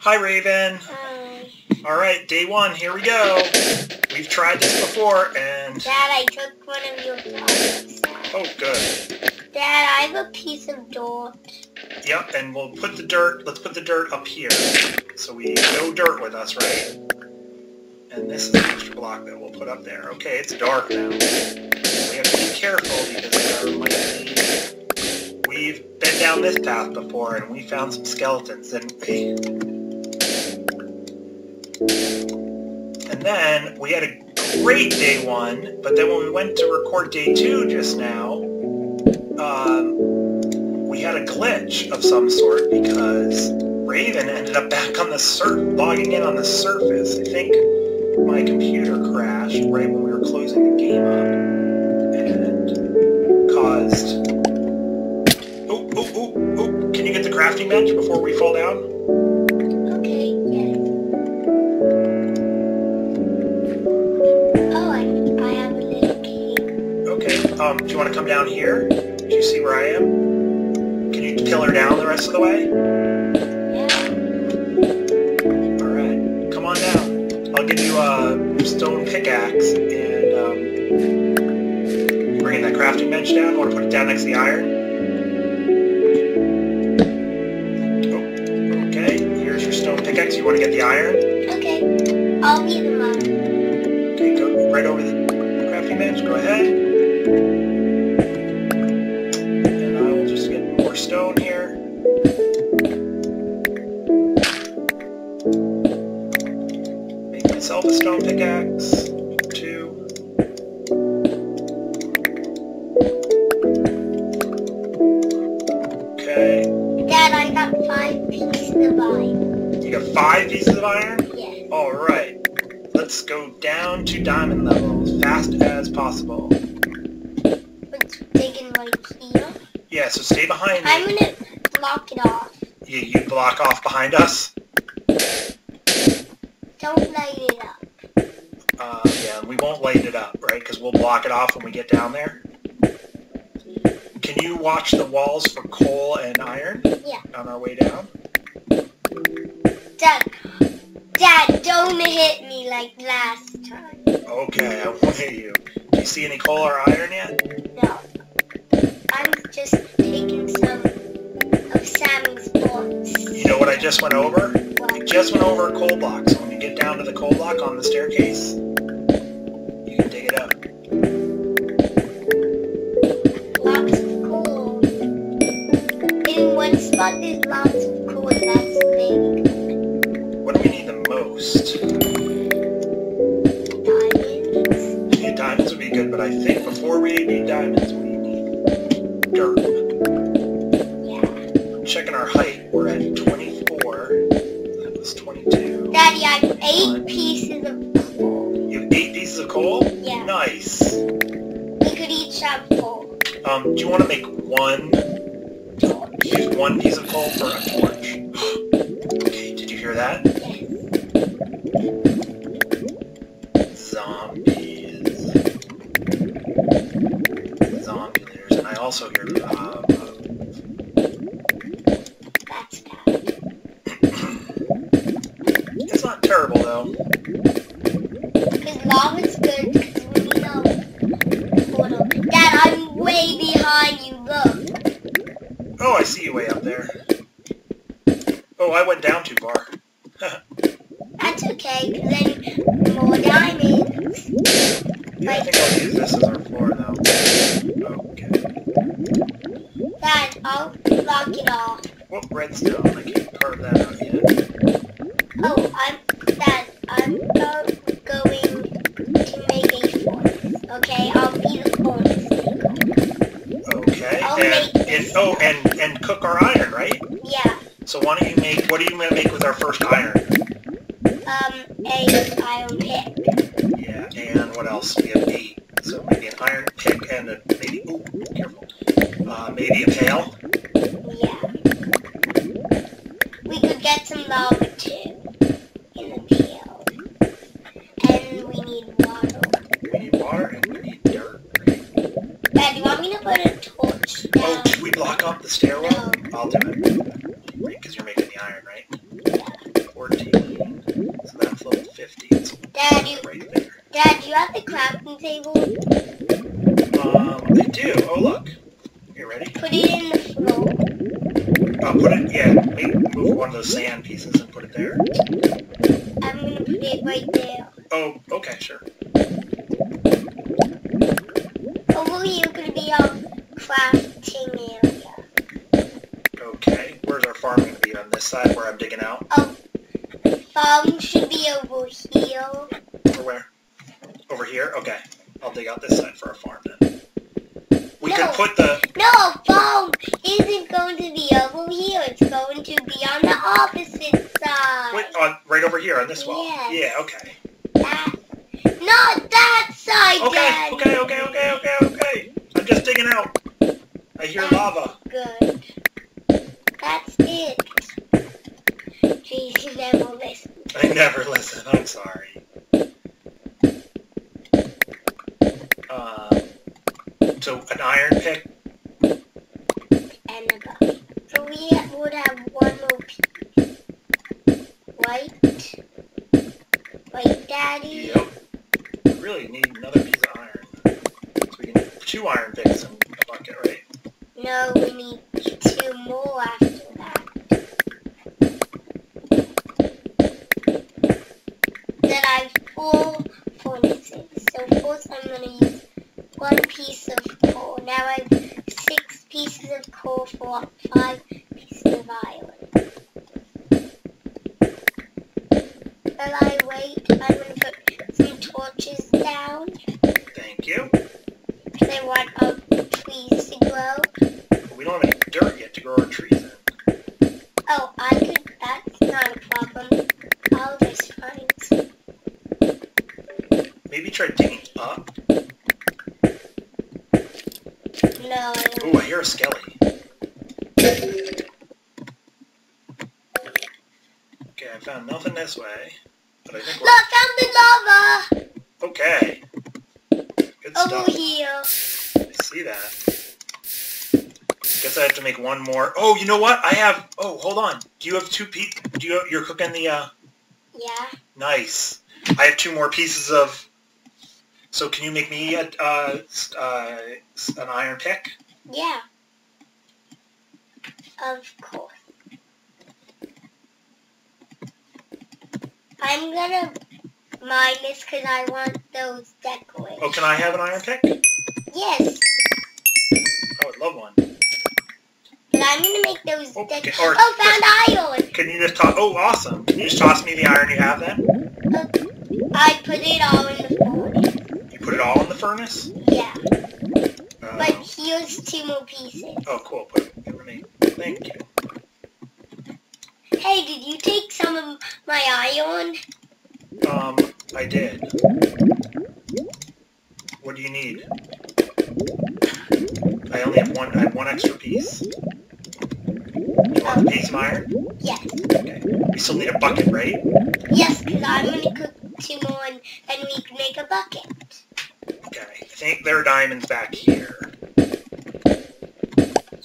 Hi, Raven. Hi. All right, day one, here we go. We've tried this before, and... Dad, I took one of your blocks. Oh, good. Dad, I have a piece of dirt. Yep, and we'll put the dirt, let's put the dirt up here. So we no dirt with us, right? And this is an extra block that we'll put up there. Okay, it's dark now. We have to be careful because there might be... We've been down this path before and we found some skeletons? And then we had a great day one, but then when we went to record day two just now, um, we had a glitch of some sort because Raven ended up back on the surf, logging in on the surface. I think my computer crashed right when we were closing the game up and caused... crafting bench before we fall down? Okay, yes. Oh, I, I have a little cake. Okay, um, do you want to come down here? Do you see where I am? Can you kill her down the rest of the way? Yeah. Alright, come on down. I'll give you a stone pickaxe and, um, bringing that crafting bench down? Want to put it down next to the iron? You want to get the iron? Okay. I'll be the mom. Okay, go right over the crafting bench. Go ahead. And I will just get more stone here. Make myself a stone pickaxe. Two. Okay. Dad, I got five pieces of iron. You got five pieces of iron? Yes. Alright. Let's go down to diamond level as fast as possible. Digging right here. Yeah, so stay behind me. I'm gonna block it off. You, you block off behind us. Don't light it up. Uh, yeah, we won't light it up, right? Because we'll block it off when we get down there. Can you watch the walls for coal and iron Yeah. on our way down? Dad, Dad, don't hit me like last time. Okay, I won't hit you. Do you see any coal or iron yet? No. I'm just taking some of Sammy's blocks. You know what I just went over? What? We just went over a coal block, so when you get down to the coal block on the staircase, Daddy, I have eight pieces of coal. You have eight pieces of coal? Yeah. Nice. We could each have four. Um, do you want to make one, Torch. use one piece of coal for a torch? okay, did you hear that? Yes. Zombies. Zombie leaders. And I also hear, um, That's bad. it's not terrible though. Because lava's good because we need a portal. Dad, I'm way behind you. Look. Oh, I see you way up there. Oh, I went down too far. That's okay, because then more diamonds. Yeah, I think I'll use this as our floor now. Okay. Dad, I'll block it off. Whoop, redstone. I can't carve that out yet. Oh, I'm oh, and and cook our iron, right? Yeah. So why don't you make? What are you gonna make with our first iron? Um, a iron pick. Yeah. And what else? We have eight. So maybe an iron pick and a maybe. Oh, careful. Uh, maybe a pail. Yeah. We could get some lava too in the pail. And we need water. We need water and we need dirt. Dad, do you want me to put a torch Oh, down? should we block up the stairwell? No. I'll do it. Because you're making the iron, right? 14. So that's level 50. It's Dad, you, right there. Dad, you have the crafting table? Um, I do. Oh, look. You ready? Put it in the floor. I'll put it, yeah, maybe move one of those sand pieces and put it there. I'm gonna put it right there. Oh, okay, sure. Over here gonna be our crafting area. Okay. Where's our farm going to be? On this side where I'm digging out? Oh, farm should be over here. Or where? Over here? Okay. I'll dig out this side for our farm then. We No. could put the... No, farm isn't going to be over here. It's going to be on the opposite side. Wait, on, right over here on this wall? Yes. Yeah, okay. That, not that side, Okay, Dad. okay, okay, okay, okay, okay. I'm just digging out. I hear lava. Good. That's it. Jeez, you never listen. I never listen. I'm sorry. Um, so an iron pick. And a bucket. So we would have one more piece. Right? Right, Daddy? Yep. Really need another piece of iron. So we can need two iron picks and a bucket, right? No, we need two more after that. Then I have four furnaces. So first I'm going to use one piece of coal. Now I have six pieces of coal for five pieces of iron. While I wait, I'm going to put some torches down. Thank you. Because I want our trees to grow. But we don't have any dirt yet to grow our trees in. Oh, I could. That's not a problem. I'll just find. some. Maybe try digging up. No, I don't. Ooh, I hear a skelly. I found nothing this way. But I think we're... Look, found the lava Okay. Good over stuff. here. I see that. Guess I have to make one more. Oh, you know what? I have... Oh, hold on. Do you have two pe... Do you... You're cooking the, uh... Yeah. Nice. I have two more pieces of... So can you make me a, uh, uh, an iron pick? Yeah. Of course. I'm gonna mine this because I want those decorations. Oh, can I have an iron pick? Yes, I would love one. but I'm gonna make those Oh, or- Oh, found iron! Can you just toss... Oh, awesome. Can you just toss me the iron you have then? I put it all in the phone. You put it all in the furnace? Yeah. Uh, But here's two more pieces. oh, cool. Put it me. Thank you. Hey, did you take some of my iron? Um, I did. What do you need? I only have one. I have one extra piece. You want the piece of iron? Yes. Okay. We still need a bucket, right? Yes, because I'm going to cook two more and, and we can make a bucket. Okay. I think there are diamonds back here.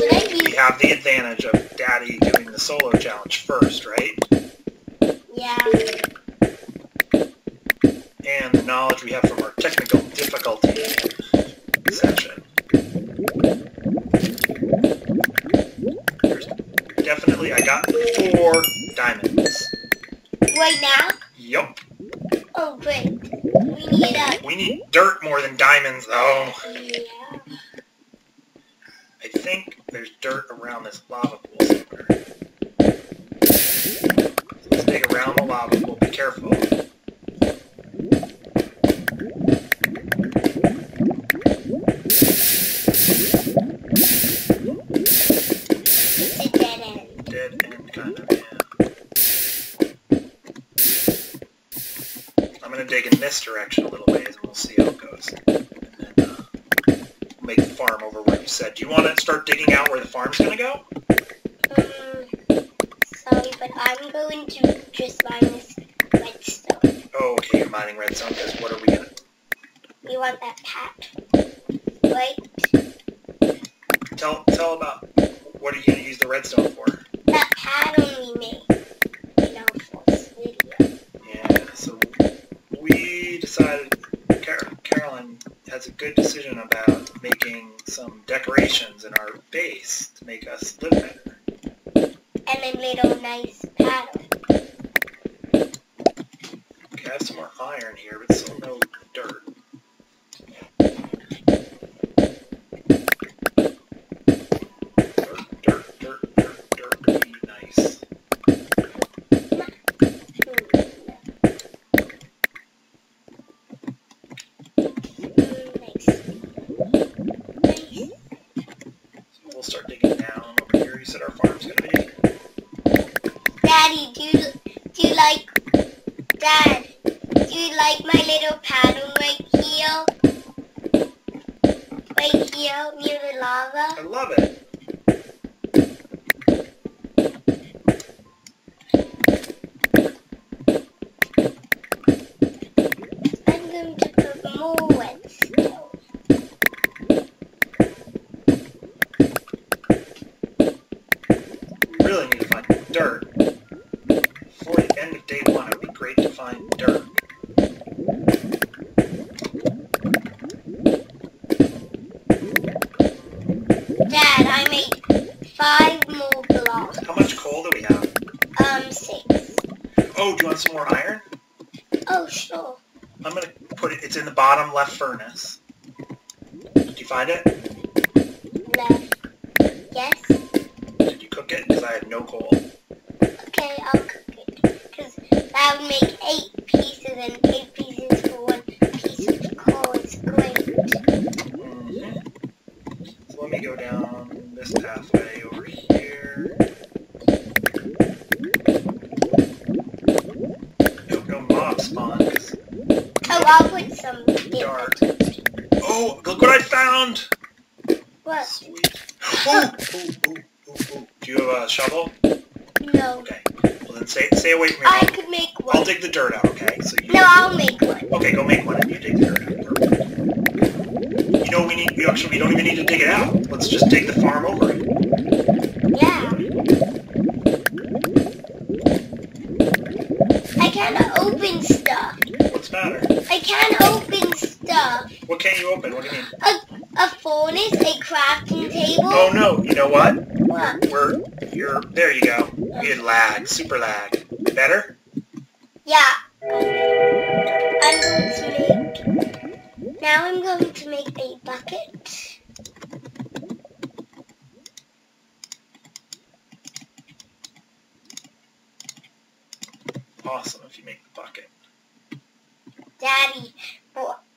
I We have the advantage of Daddy doing the solo challenge first, right? Yeah. And the knowledge we have from our technical difficulty session. There's definitely, I got four diamonds. Right now? Yup. Oh, great. We need a... We need dirt more than diamonds, though. Yeah. Think there's dirt around this lava pool somewhere. Let's dig around the lava pool. Be careful. I'm gonna dig in this direction a little ways, and we'll see how it goes. And then, uh, make the farm over where you said. Do you want to start digging out where the farm's gonna go? Mm, sorry, but I'm going to just mine this redstone. Oh, okay, you're mining redstone, because what are we gonna... We want that pat. Right? Tell, tell about... What are you gonna use the redstone for? That pattern we made in our first video. Yeah, so we decided has a good decision about making some decorations in our base to make us live better. And they a little nice pattern. Okay, I have some more iron here, but still no dirt. Dirt, dirt, dirt, dirt, dirt would be nice. Mm, nice. Nice. So we'll start digging down over here. You said our farm's gonna be. Daddy, do you, do you like, Dad, do you like my little pattern right here? Right here near the lava? I love it. I'm going to put more really need to find dirt. Before the end of day one, it would be great to find dirt. Dad, I made five more blocks. How much coal do we have? Um, six. Do you want some more iron? Oh, sure. I'm gonna put it. It's in the bottom left furnace. Did you find it? Left. Yes. Did you cook it? Because I have no coal. Okay, I'll cook it. Because that would make eight pieces, and eight pieces for one piece of coal is great. Mhm. So let me go down this pathway over here. Hope no mobs spawn. 'cause Oh, I'll put some Dark. dirt. Oh, look what I found! What? Sweet. Oh, oh, oh, oh, oh. Do you have a shovel? No. Okay. Well then stay, stay away from me. I I'll, could make I'll one. dig the dirt out, okay? So you No, I'll make one. Okay, go make one and you dig the dirt out. Perfect. You know we need we actually we don't even need to dig it out. Let's just dig the farm over it. Yeah. I can't open stuff. What's the can't open stuff. What can't you open? What do you mean? A, a furnace, a crafting table. Oh no, you know what? What? We're you're there you go. Had lag, super lag. Better? Yeah. I'm going to make. Now I'm going to make a bucket. Awesome if you make the bucket. Daddy,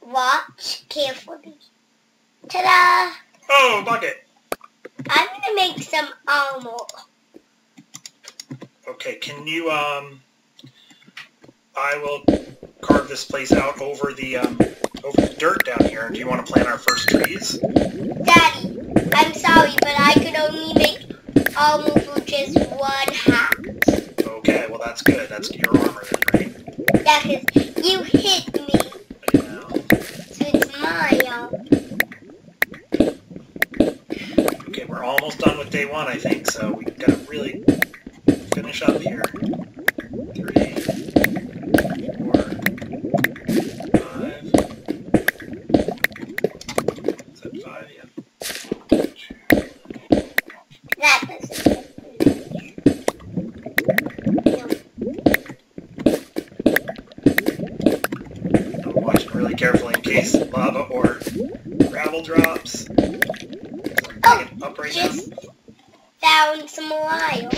watch carefully. Ta-da! Oh, bucket! I'm gonna make some armor. Okay, can you um I will carve this place out over the um over the dirt down here. Do you want to plant our first trees? Daddy, I'm sorry, but I could only make armor for just one hat. Okay, well that's good. That's your armor then, right? Yeah, 'cause you hit me, so it's my armor. Okay, we're almost done with day one, I think, so we gotta really finish up here. Three, four, five. Is that five? Yeah. That doesn't No. I'm watching really carefully in case lava or gravel drops. Oh, Digging up right now. just found some more iron.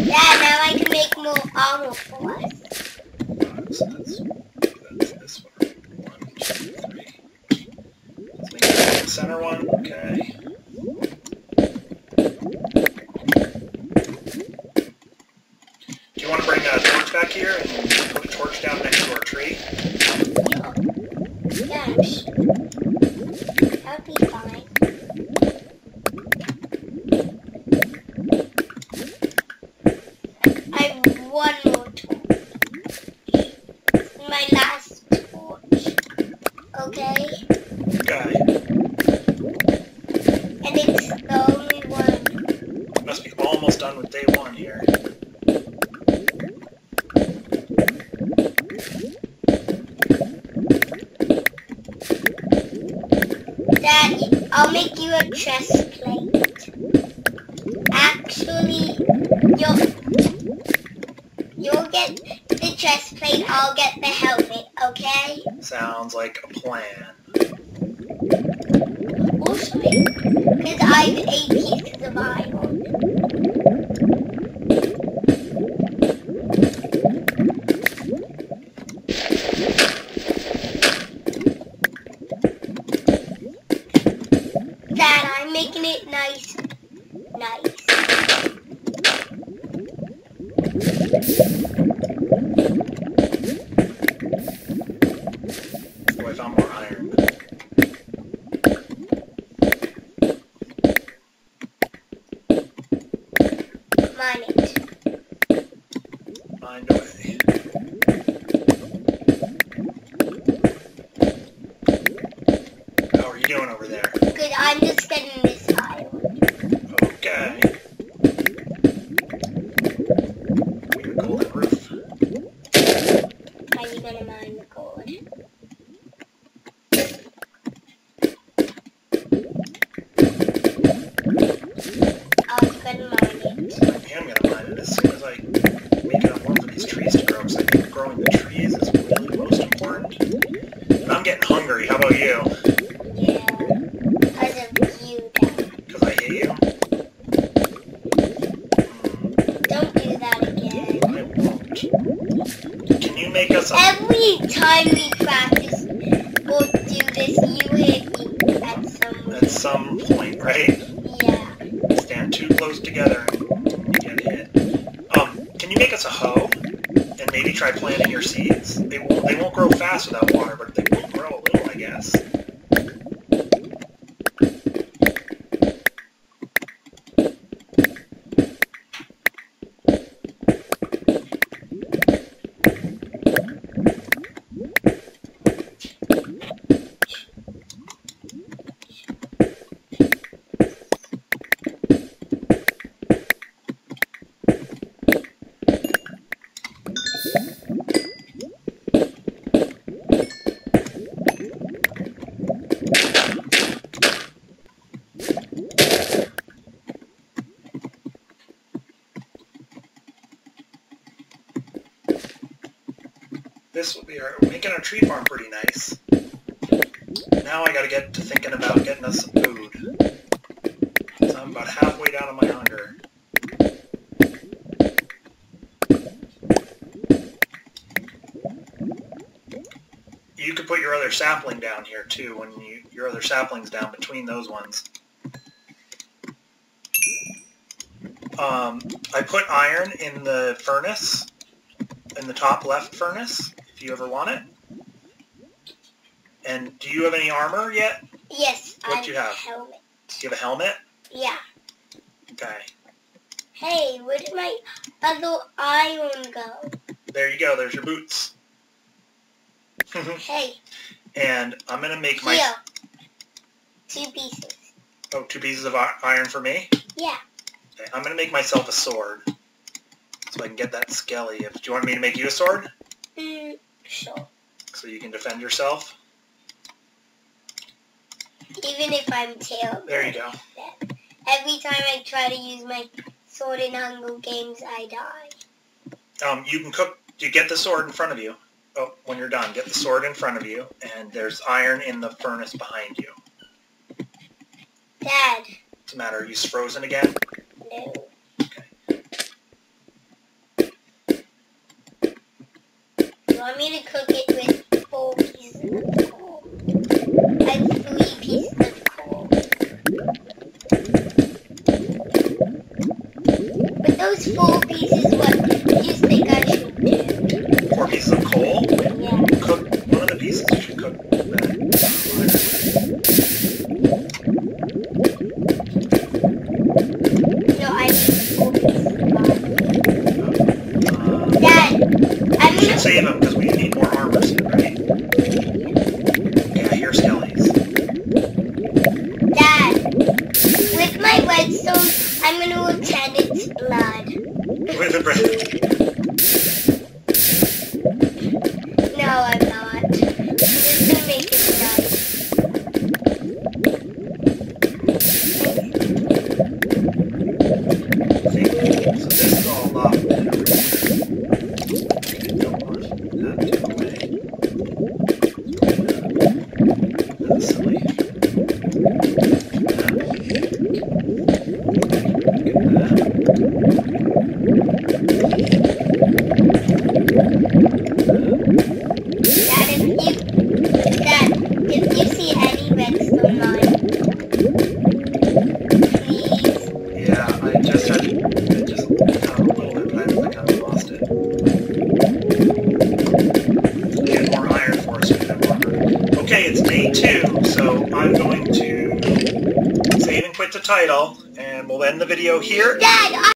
Yeah, now I can make more armor for us. Five, so that's, that's this one. One, two, three. Let's make the center one. Okay. Do you want to bring a torch back here and put a torch down next to our tree? Gosh. That'd be fine. I have one more torch. My last torch. Okay? Okay. And it's the only one. Must be almost done with day I'll make you a chest plate. Actually, you'll you'll get the chest plate. I'll get the helmet. Okay? Sounds like a plan. Also, because I have eight pieces of iron. Try planting your seeds? They won't, they won't grow fast without water, but they will grow a little, I guess. This will be our, making our tree farm pretty nice. Now I gotta get to thinking about getting us some food. So I'm about halfway down on my hunger. You could put your other sapling down here too, when you, your other sapling's down between those ones. Um, I put iron in the furnace, in the top left furnace, if you ever want it. And do you have any armor yet? Yes, What I do you have? helmet. Do you have a helmet? Yeah. Okay. Hey, where did my other iron go? There you go. There's your boots. Hey, and I'm gonna make my here. Two pieces. oh two pieces of iron for me. Yeah. Okay, I'm gonna make myself a sword so I can get that skelly. Do you want me to make you a sword Mm, so you can defend yourself? Even if I'm terrible. There you go. Every time I try to use my sword in Hunger Games, I die. Um, you can cook. You get the sword in front of you. Oh, when you're done, get the sword in front of you, and there's iron in the furnace behind you. Dad, What's the matter? Are you frozen again? no. You want me to cook it with four pieces of coal? Have three pieces of coal. With those four pieces, what do you think I should do? Four pieces of coal. Yeah. Cook one of the pieces. You should cook. No, I need four pieces of iron. Uh, Dad, I'm we should gonna save them because we need more armor soon, right? Yeah, here, skellies. Dad, with my redstone, I'm gonna attend its blood. With the bread. No, I'm not. I'm just gonna make it nice. Title, and we'll end the video here. Dad,